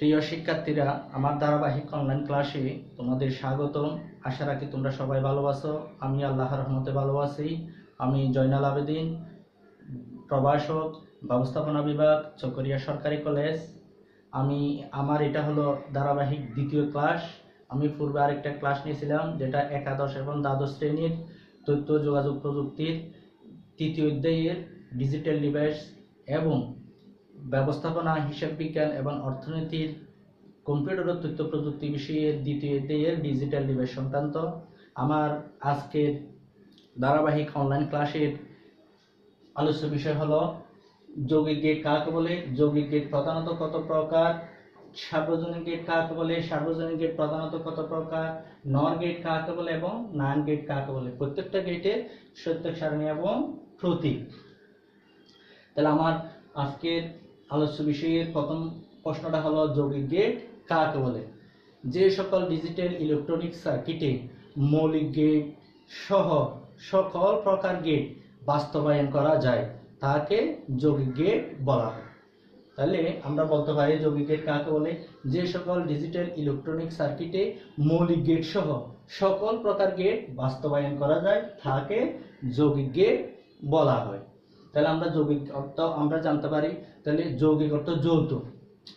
প্রিয় শিক্ষার্থীরা, আমার ধারাবাহিক অনলাইন ক্লাসে তোমাদের স্বাগতম। আশা রাখি তোমরা সবাই ভালো আছো। আমি আল্লাহ রহমতে ভালো আছি। আমি জয়নাল আবেদিন, প্রভাষক, ব্যবস্থাপনা বিভাগ, চকরিয়া সরকারি কলেজ আমি, আমার এটা হলো ধারাবাহিক দ্বিতীয় ক্লাস আমি পূর্বে আরেকটা ক্লাস নিয়েছিলাম, যেটা একাদশ এবং দ্বাদশ শ্রেণির তথ্য, যোগাযোগ প্রযুক্তির তৃতীয় অধ্যায়ের ডিজিটাল ডিভাইস এবং ব্যবস্থাপনা, হিসাব বিজ্ঞান এবং অর্থনীতির কম্পিউটার ও তথ্য প্রযুক্তি বিষয়ে দ্বিতীয় অধ্যায়ের ডিজিটাল ডিভাইস সংক্রান্ত আমার আজকের ধারাবাহিক অনলাইন ক্লাসের আলোচ্য বিষয় হলো যৌগিক গেট কাকে বলে যৌগিক গেট প্রধানত কত প্রকার, সার্বজনীন গেট কাকে বলে, সার্বজনীন গেট প্রধানত কত প্রকার নন গেট কাকে বলে এবং নান গেট কাকে বলে। প্রত্যেকটা গেটের সত্য সারণী এবং প্রতীক। তাহলে আমার আজকের আলোচ্য বিষয়ের প্রথম প্রশ্নটা হলো যৌগিক গেট কাকে বলে? যে সকল ডিজিটাল ইলেকট্রনিক সার্কিটে মৌলিক গেট সহ সকল প্রকার গেট বাস্তবায়ন করা যায়, তাকে যৌগিক গেট বলা হয়। তাহলে আমরা বলতে পারি যৌগিক গেট কাকে বলে? যে সকল ডিজিটাল ইলেকট্রনিক সার্কিটে মৌলিক গেট সহ সকল প্রকার গেট বাস্তবায়ন করা যায়, তাকে যৌগিক গেট বলা হয়। তাহলে আমরা যৌগিক অর্থ আমরা জানতে পারি, তাহলে যৌগিক অর্থ যৌথ।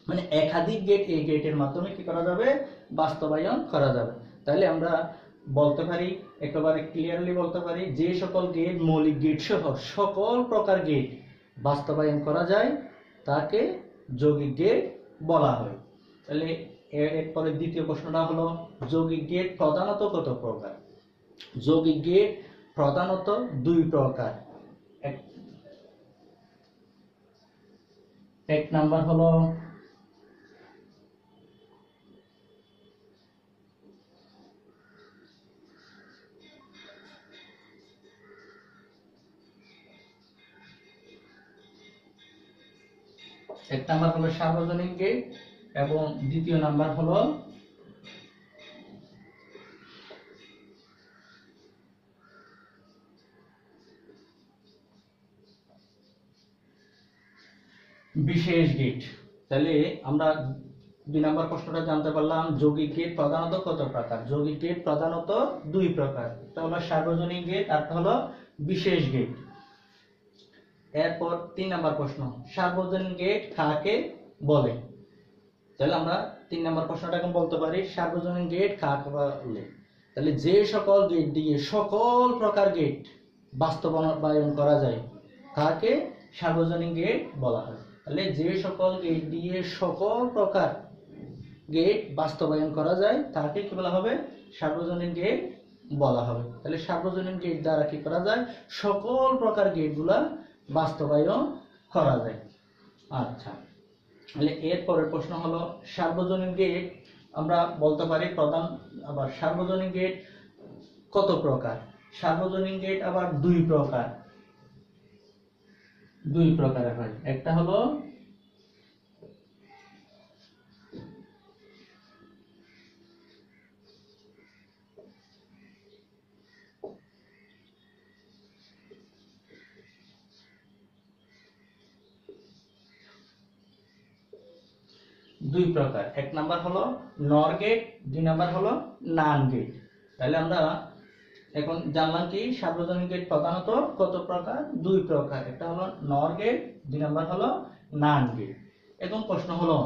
মানে একাধিক গেট এই গেটের মাধ্যমে কি করা যাবে? বাস্তবায়ন করা যাবে। তাহলে আমরা বলতে পারি, একেবারে ক্লিয়ারলি বলতে পারি, যে সকল গেট মৌলিক গেট সহ সকল প্রকার গেট বাস্তবায়ন করা যায়, তাকে যৌগিক গেট বলা হয়। তাহলে এর- এরপরে দ্বিতীয় প্রশ্নটা হলো, যৌগিক গেট প্রধানত কত প্রকার? যৌগিক গেট প্রধানত দুই প্রকার। এক এক নাম্বার হলো এক নাম্বার হলো সার্বজনীন গেট এবং দ্বিতীয় নাম্বার হলো বিশেষ গেট তাহলে আমরা দুই নাম্বার প্রশ্নটা জানতে পারলাম, যৌগিক গেট প্রধানত কত প্রকার? যৌগিক গেট প্রধানত দুই প্রকার। একটা হলো সার্বজনীন গেট আর হলো বিশেষ গেট এরপর তিন নম্বর প্রশ্ন, সার্বজনীন গেট কাকে বলে? তাহলে আমরা তিন নম্বর প্রশ্নটা এখন বলতে পারি, সার্বজনীন গেট কাকে বলে? তাহলে যে সকল গেট দিয়ে সকল প্রকার গেট বাস্তবায়ন করা যায় তাকে সার্বজনীন গেট বলা হয়। তাহলে যে সকল গেট দিয়ে সকল প্রকার গেট বাস্তবায়ন করা যায়, তাকে কি বলা হবে? সার্বজনীন গেট বলা হবে। তাহলে সার্বজনীন গেট দ্বারা কি করা যায়? সকল প্রকার গেটগুলা বাস্তবায়ন করা যায়। আচ্ছা। তাহলে এর পরের প্রশ্ন হলো, সার্বজনীন গেট আমরা বলতে পারি প্রধান, আবার সার্বজনীন গেট কত প্রকার? সার্বজনীন গেট আবার দুই প্রকার। দুই প্রকারের হয়। একটা হলো দুই প্রকার। এক নাম্বার হলো নর গেট, দুই নাম্বার হলো নান গেট। তাহলে আমরা এখন জানলাম কি? সার্বজনীন গেট প্রধানত কত প্রকার? দুই প্রকার। একটা হলো নর গেট দুই নাম্বার হলো নান গেট এখন প্রশ্ন হলো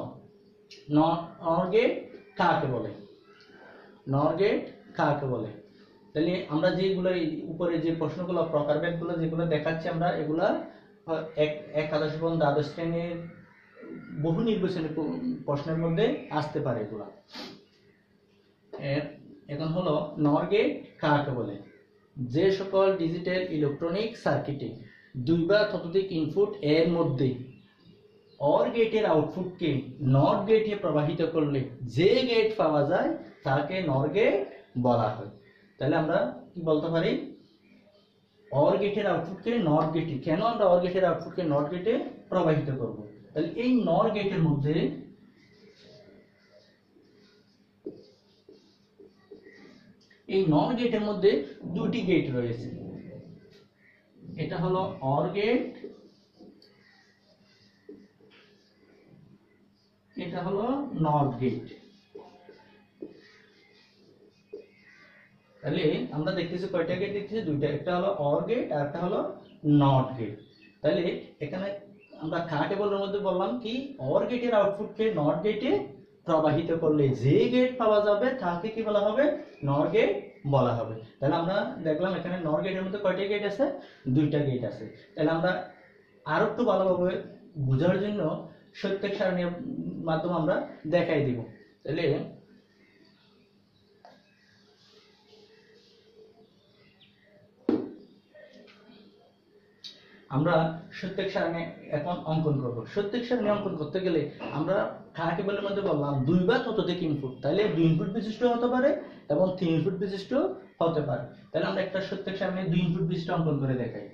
নর গেট কাকে বলে? নর গেট কাকে বলে? তাহলে আমরা যেগুলো উপরে যে প্রশ্নগুলো, প্রকার প্রকারভেদগুলো যেগুলো দেখাচ্ছি আমরা, এগুলা একাদশ এবং দ্বাদশ শ্রেণির বহু নির্বাচনী প্রশ্নের মধ্যে আসতে পারে এগুলা। এর এখন হলো নর কাকে বলে? যে সকল ডিজিটাল ইলেকট্রনিক সার্কিটে দুই বা ততোধিক ইনপুট এর মধ্যে অর গেটের আউটপুটকে নট গেটে প্রবাহিত করলে যে গেট পাওয়া যায় তাকে নর গেট বলা হয়। তাহলে আমরা কি বলতে পারি? অর গেটের আউটপুটকে নট গেটে কেন আমরা অর গেটের আউটপুটকে নট গেটে প্রবাহিত করব? তাহলে এই নর গেটের মধ্যে এই নর গেটের মধ্যে দুটি গেট রয়েছে। এটা হলো অর গেট এটা হলো নট গেট তাহলে আমরা দেখতেছি কয়টা গেট দেখতেছি? দুইটা। একটা হলো অর গেট আর একটা হলো নট গেট তাহলে এখানে আমরা খা টেবলের মধ্যে বললাম কি অর গেটের আউটপুটকে নট গেটে প্রবাহিত করলে যে গেট পাওয়া যাবে, তাকে কি বলা হবে? নর গেট বলা হবে। তাহলে আমরা দেখলাম এখানে নর গেটের মধ্যে কয়টা গেট আছে? দুইটা গেট আছে। তাহলে আমরা আরও একটু ভালোভাবে বোঝার জন্য সত্যের সারণীর মাধ্যমে আমরা দেখাই দিব। তাহলে আমরা সত্যেক সারণী এখন অঙ্কন করব। সত্যেক সারণী অঙ্কন করতে গেলে আমরা খাঁ টেবিলের মধ্যে বললাম দুই বা ততোধিক ইনপুট তাহলে দুই ইনপুট বিশিষ্ট হতে পারে এবং তিন ইনপুট বিশিষ্ট হতে পারে। তাহলে আমরা একটা সত্যের সামনে দুই ইনপুট বিশিষ্ট অঙ্কন করে দেখাই।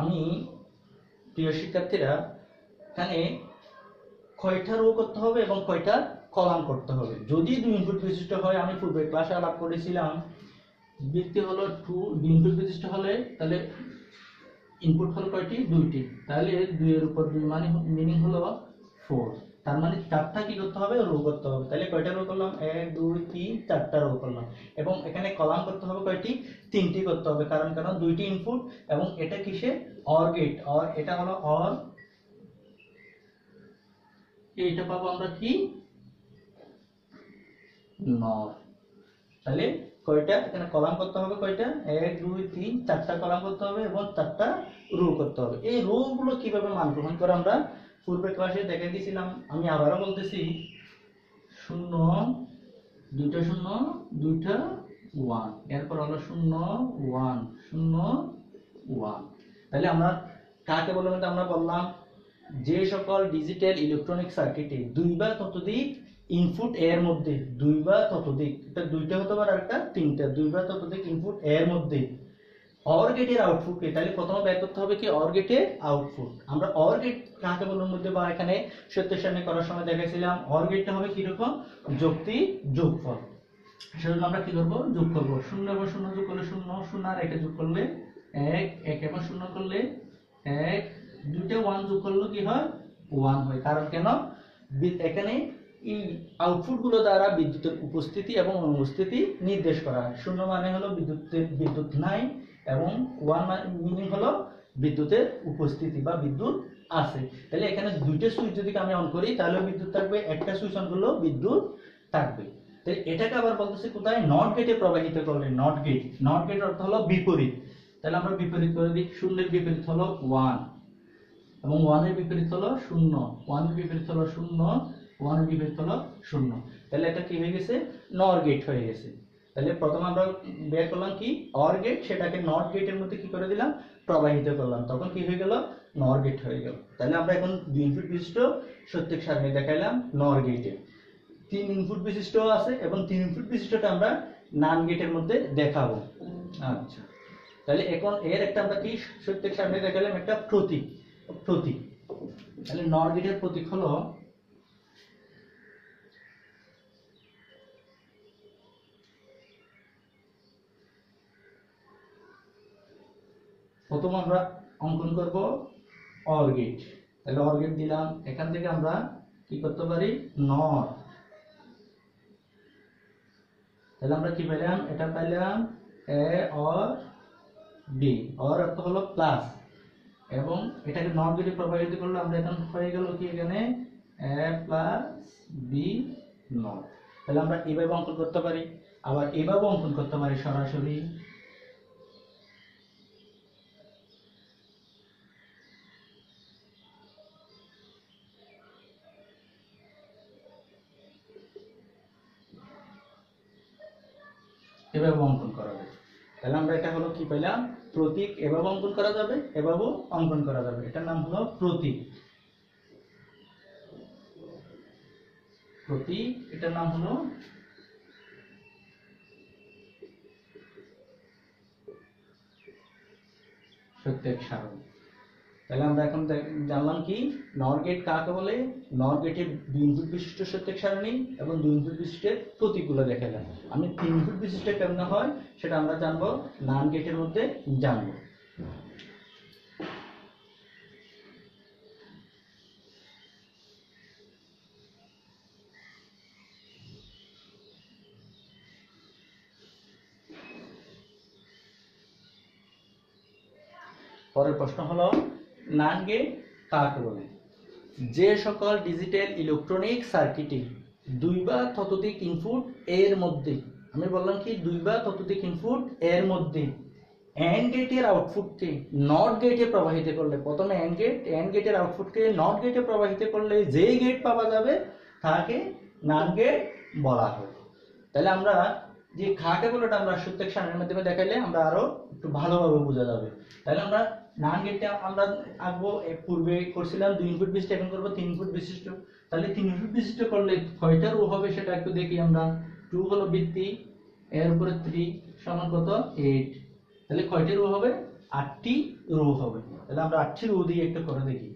আমি প্রিয় শিক্ষার্থীরা, এখানে কয়টা রো করতে হবে এবং কয়টা কলাম করতে হবে? যদি দুই ইনপুট বিশিষ্ট হয়, আমি পূর্বে ক্লাসে আলাপ করেছিলাম, বৃত্তি হলো টু দুই ইনপুট বিশিষ্ট হলে তাহলে ইনপুট হলো কয়টি? দুইটি। তাহলে দুইয়ের উপর দুই মানে মিনিং হলো ফোর তার মানে চারটা কি করতে হবে? রো করতে হবে। তাহলে কয়টা রো করলাম? এক, দুই, তিন, চারটা রো করলাম। এবং এখানে কলাম করতে হবে কয়টি? তিনটি করতে হবে। কারণ কারণ দুইটি ইনপুট এবং এটা কিসে অর গেট অর এটা হলো অর এইটা পাবো আমরা কি? নর তাহলে কয়টা? এখানে কলাম করতে হবে কয়টা? এক, দুই, তিন, চারটা কলাম করতে হবে এবং চারটা রো করতে হবে। এই রো গুলো কীভাবে মান গ্রহণ করে আমরা? পূর্বে ক্লাসে দেখে দিয়েছিলাম, আমি আবারও বলতেছি, শূন্য, দুইটা শূন্য, দুইটা ওয়ান এরপর হলো শূন্য ওয়ান শূন্য ওয়ান তাহলে আমরা কাকে বললাম মধ্যে আমরা বললাম, যে সকল ডিজিটাল ইলেকট্রনিক সার্কিটে দুই বা ততোধিক ইনপুট এর মধ্যে দুই বা ততোধিক, এটা দুইটা হতে পারে একটা তিনটা দুই বা ততোধিক ইনপুট এর মধ্যে। অর গেটের আউটপুট কে? তাহলে প্রথমে বের করতে হবে কি? অর গেটের আউটপুট আমরা অর গেট কাকে বলার মধ্যে বা এখানে সত্যের সামনে করার সময় দেখেছিলাম অর গেটটা হবে কীরকম? যুক্তি যোগফল। সেজন্য আমরা কি করব? যোগ করব। শূন্য এবং শূন্য যোগ করলে শূন্য শূন্য আর একে যোগ করলে এক এক এবং শূন্য করলে এক। দুইটা ওয়ান যোগ করলে কি হয়? ওয়ান হয়। কারণ কেন? এখানে এই আউটপুটগুলো দ্বারা বিদ্যুতের উপস্থিতি এবং অনুপস্থিতি নির্দেশ করা হয়। শূন্য মানে হলো বিদ্যুতের বিদ্যুৎ নাই। এবং ওয়ান মিনিং হলো বিদ্যুতের উপস্থিতি বা বিদ্যুৎ আছে। তাহলে এখানে দুইটা সুইচ যদি আমি অন করি তাহলে বিদ্যুৎ থাকবে, একটা সুইচ অন করলেও বিদ্যুৎ থাকবে। তাহলে এটাকে আবার বলতেছে কোথায়? নট গেটে প্রবাহিত করলে নট গেট নট গেট অর্থ হলো বিপরীত। তাহলে আমরা বিপরীত করে দিই, শূন্যের বিপরীত হলো ওয়ান এবং ওয়ানের বিপরীত হলো শূন্য। ওয়ানের বিপরীত হলো শূন্য ওয়ানের বিপরীত হলো শূন্য। তাহলে এটা কি হয়ে গেছে? নর গেট হয়ে গেছে। তাহলে প্রথম আমরা বের করলাম কি? অর গেট সেটাকে নট গেটের মধ্যে কি করে দিলাম? প্রবাহিত করলাম। তখন কি হয়ে গেল? নর গেট হয়ে গেল। তাহলে আমরা এখন দুই ইনপুট বিশিষ্ট সত্যিক সারণী দেখাইলাম নর গেটে তিন ইনপুট বিশিষ্ট আছে এবং তিন ইনপুট বিশিষ্টটা আমরা নান গেটের মধ্যে দেখাবো। আচ্ছা। তাহলে এখন এর একটা আমরা কি সত্যিক সারণী দেখালাম? একটা প্রতীক। প্রতীক। তাহলে নর গেটের প্রতীক হলো প্রথম আমরা অঙ্কন করব অর গেট তাহলে অর গেট দিলাম। এখান থেকে আমরা কি করতে পারি? নর তাহলে আমরা কি পেলাম? এটা পেলাম এ অর বি অর অর্থ হলো প্লাস এবং এটাকে নট গেটে প্রবাহিত করলে আমরা এখন হয়ে গেল কি এখানে? এ প্লাস বি নট তাহলে আমরা এইভাবে অঙ্কন করতে পারি। আবার এইভাবে অঙ্কন করতে পারি সরাসরি। এভাবে অঙ্কন করা যায় তাহলে আমরা এটা হলো কি পেলাম প্রতীক এভাবে অঙ্কন করা যাবে এভাবেও অঙ্কন করা যাবে। এটার নাম হলো প্রতীক। প্রতীক, এটার নাম হলো সত্যের সারণ। তাহলে আমরা এখন জানলাম কি? নর গেট কাকে বলে? নর গেটের দুই ইনপুট বিশিষ্ট সত্যের সারণী এবং দুই ইনপুট বিশিষ্টের প্রতীকগুলো দেখালাম আমি তিন ইনপুট বিশিষ্ট কেমন হয়, সেটা আমরা জানব নান গেটের মধ্যে জানব। পরের প্রশ্ন হলো নান গেট কাকে বলে, যে সকল ডিজিটাল ইলেকট্রনিক সার্কিটে দুই বা ততোধিক ইনপুট এর মধ্যে, আমি বললাম কি দুই বা ততোধিক ইনপুট এর মধ্যে অ্যান্ড গেটের আউটপুটকে নট গেটে প্রবাহিত করলে, প্রথমে অ্যান্ড গেট অ্যান্ড গেটের আউটপুটকে নট গেটে প্রবাহিত করলে যে গেট পাওয়া যাবে, তাকে নান গেট বলা হয়। তাহলে আমরা যে খাকে বলে আমরা প্রত্যেক সারণীর মাধ্যমে দেখাইলে আমরা আরও একটু ভালোভাবে বোঝা যাবে। তাহলে আমরা নান গেটটা আমরা আঁকবো পূর্বে করছিলাম দুই ফুট বিশিষ্ট, এখন করব তিন ফুট বিশিষ্ট। তাহলে তিন ফুট বিশিষ্ট করলে কয়টা রো হবে সেটা একটু দেখি আমরা। টু হলো বৃত্তি, এর উপরে থ্রি সমান কত? এইট। তাহলে কয়টি রো হবে? আটটি রো হবে। তাহলে আমরা আটটি রো দিয়ে একটা করে দেখি।